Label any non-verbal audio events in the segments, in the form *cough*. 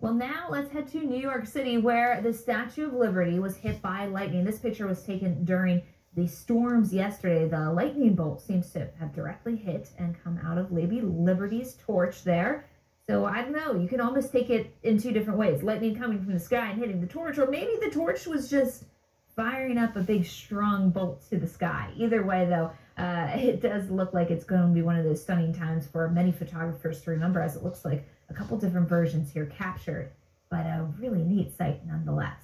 Well, now let's head to New York City where the Statue of Liberty was hit by lightning. This picture was taken during the storms yesterday. The lightning bolt seems to have directly hit and come out of Lady Liberty's torch there. So I don't know. You can almost take it in two different ways. Lightning coming from the sky and hitting the torch, or maybe the torch was just firing up a big strong bolt to the sky. Either way, though, uh, *laughs* it does look like it's going to be one of those stunning times for many photographers to remember as it looks like a couple different versions here captured, but a really neat sight nonetheless.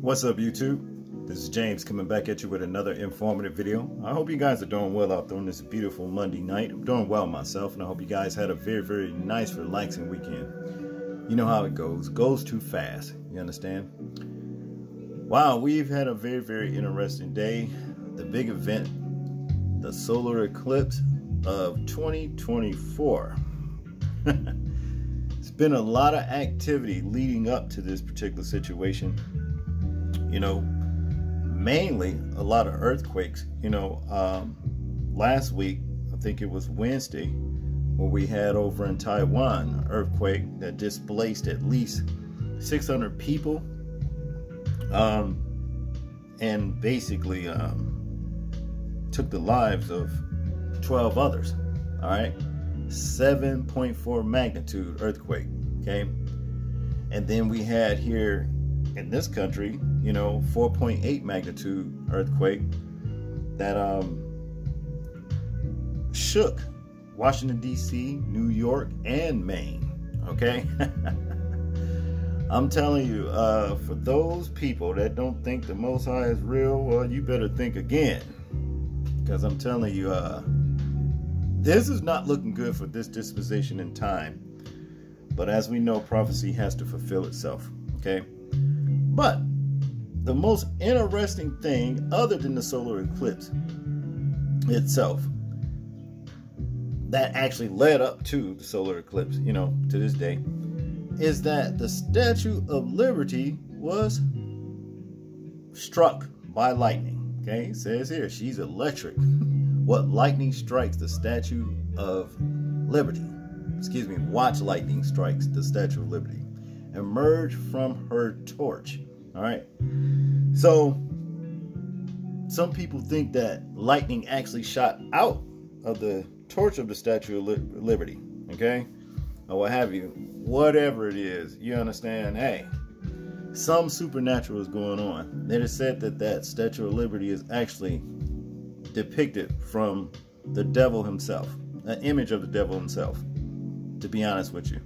What's up, YouTube? This is James coming back at you with another informative video. I hope you guys are doing well out there on this beautiful Monday night. I'm doing well myself, and I hope you guys had a very, very nice, relaxing weekend. You know how it goes. Goes too fast. You understand? Wow, we've had a very, very interesting day. The big event, the solar eclipse of 2024. *laughs* it's been a lot of activity leading up to this particular situation. You know, mainly a lot of earthquakes. You know, um, last week, I think it was Wednesday, where we had over in Taiwan earthquake that displaced at least 600 people. Um, and basically um, took the lives of 12 others. All right. 7.4 magnitude earthquake. Okay. And then we had here in this country, you know, 4.8 magnitude earthquake that um, shook Washington, D.C., New York, and Maine. Okay. *laughs* I'm telling you, uh, for those people that don't think the Most High is real, well, you better think again. Because I'm telling you, uh, this is not looking good for this disposition in time. But as we know, prophecy has to fulfill itself. Okay? But the most interesting thing, other than the solar eclipse itself, that actually led up to the solar eclipse, you know, to this day, is that the Statue of Liberty was struck by lightning. Okay, it says here she's electric. *laughs* what lightning strikes the Statue of Liberty. Excuse me, watch lightning strikes the Statue of Liberty. Emerge from her torch. All right. So, some people think that lightning actually shot out of the torch of the Statue of Liberty. Okay. Or what have you. Whatever it is, you understand? Hey, some supernatural is going on. It is said that that Statue of Liberty is actually depicted from the devil himself, an image of the devil himself, to be honest with you.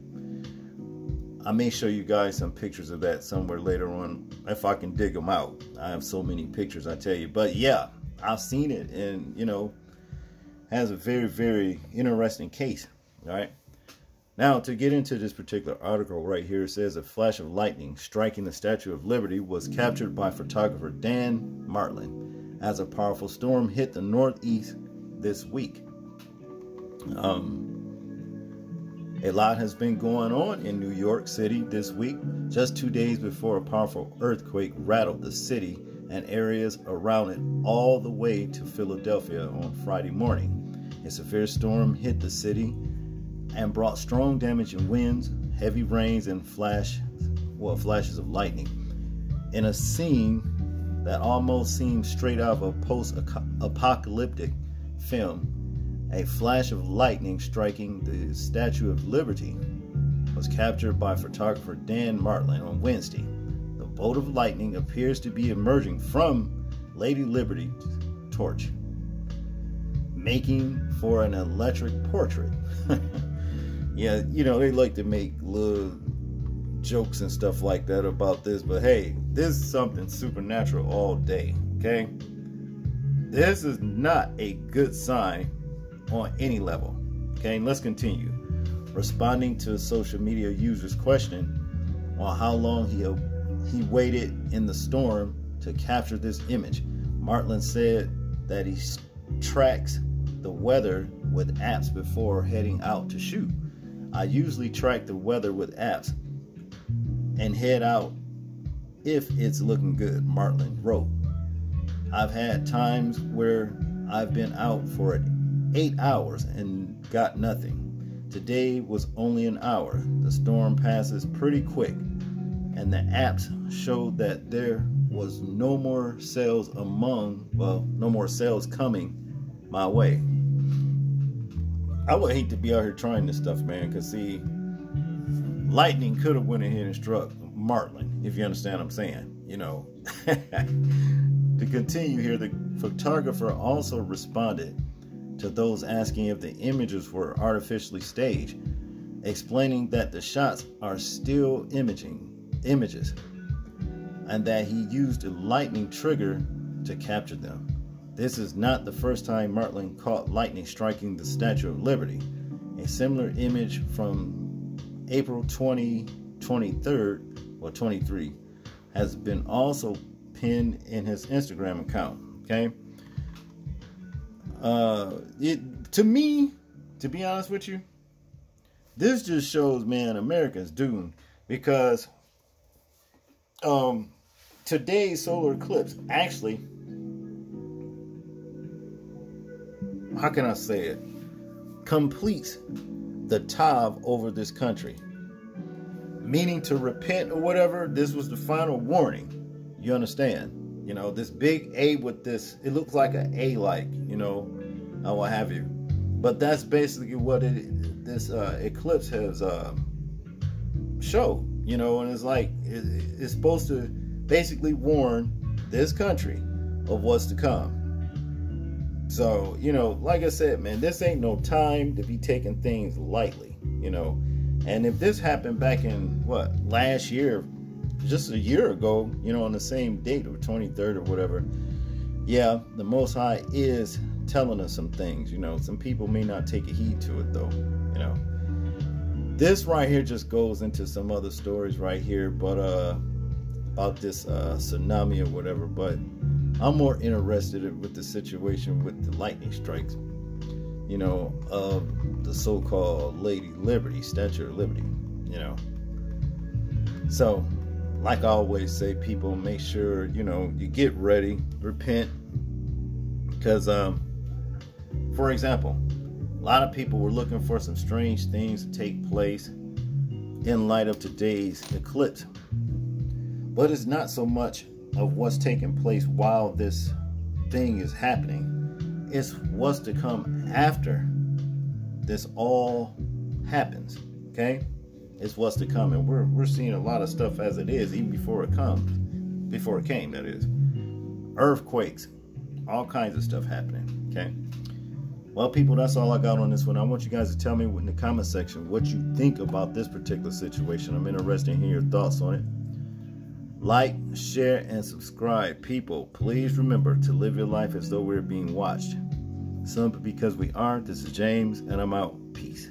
I may show you guys some pictures of that somewhere later on if I can dig them out. I have so many pictures, I tell you. But yeah, I've seen it and, you know, has a very, very interesting case. All right. Now, to get into this particular article right here, it says a flash of lightning striking the Statue of Liberty was captured by photographer Dan Martland as a powerful storm hit the Northeast this week. Um, a lot has been going on in New York City this week, just two days before a powerful earthquake rattled the city and areas around it all the way to Philadelphia on Friday morning. A severe storm hit the city and brought strong damage in winds, heavy rains, and flash, well, flashes of lightning. In a scene that almost seems straight out of a post apocalyptic film. A flash of lightning striking the Statue of Liberty was captured by photographer Dan Martland on Wednesday. The bolt of lightning appears to be emerging from Lady Liberty's torch, making for an electric portrait. *laughs* yeah, you know, they like to make little jokes and stuff like that about this, but hey, this is something supernatural all day, okay? This is not a good sign on any level, okay? Let's continue. Responding to a social media user's question on how long he, he waited in the storm to capture this image, Martland said that he tracks the weather with apps before heading out to shoot. I usually track the weather with apps and head out if it's looking good, Martland wrote. I've had times where I've been out for eight hours and got nothing. Today was only an hour. The storm passes pretty quick, and the apps showed that there was no more sales among, well, no more sales coming my way. I would hate to be out here trying this stuff, man, because see, lightning could have went ahead and struck Martland, if you understand what I'm saying. You know. *laughs* to continue here, the photographer also responded to those asking if the images were artificially staged, explaining that the shots are still imaging images and that he used a lightning trigger to capture them. This is not the first time Martland caught lightning striking the Statue of Liberty. A similar image from April 20, 23rd or 23 has been also pinned in his Instagram account. Okay. Uh, it to me, to be honest with you, this just shows, man, America's doomed because um today's solar eclipse actually how can I say it completes the tav over this country. Meaning to repent or whatever this was the final warning. You understand? You know this big a with this it looks like an a like you know or what have you. But that's basically what it this uh, eclipse has uh, show you know and it's like it, it's supposed to basically warn this country of what's to come. So, you know, like I said, man, this ain't no time to be taking things lightly, you know. And if this happened back in what, last year, just a year ago, you know, on the same date or 23rd or whatever, yeah, the Most High is telling us some things, you know. Some people may not take a heed to it though, you know. This right here just goes into some other stories right here, but uh about this uh, tsunami or whatever, but I'm more interested with the situation with lightning strikes, you know, of the so-called Lady Liberty, Statue of Liberty, you know. So, like I always say, people make sure you know you get ready, repent, because, um, for example, a lot of people were looking for some strange things to take place in light of today's eclipse. But it's not so much of what's taking place while this thing is happening, it's what's to come after this all happens. Okay? It's what's to come. And we're, we're seeing a lot of stuff as it is, even before it comes. Before it came, that is. Earthquakes, all kinds of stuff happening. Okay? Well, people, that's all I got on this one. I want you guys to tell me in the comment section what you think about this particular situation. I'm interested in hearing your thoughts on it. Like, share, and subscribe. People, please remember to live your life as though we're being watched. Some because we aren't. This is James, and I'm out. Peace.